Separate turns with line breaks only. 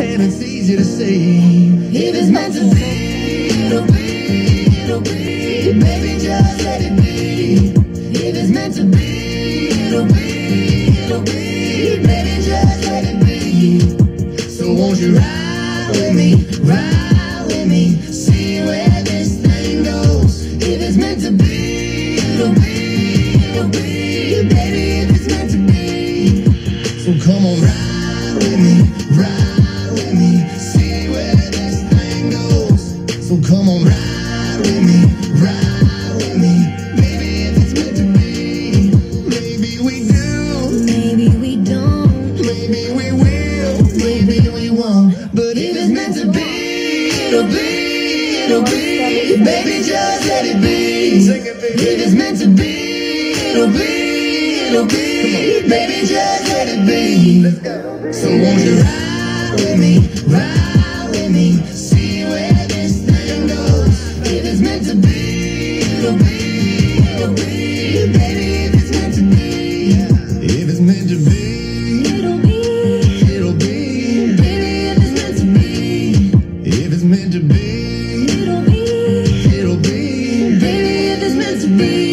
and it's easy to say. If it's meant to be, it'll be, it'll be. Baby, just let it be. If it's meant to be, it'll be, it'll be. Baby, just let it be. So won't you ride with me, ride with me, see where this thing goes. If it's meant to be, it'll be, it'll be. Baby, if it's meant to be. So come on, ride with me, ride it'll be, it'll be. Baby, just let it be. If it's meant to be, it'll be,
it'll be. Baby,
just let it be. So won't you ride with me, ride with me, see where this thing goes. If it's meant to be, it'll be, it'll be. Baby. What?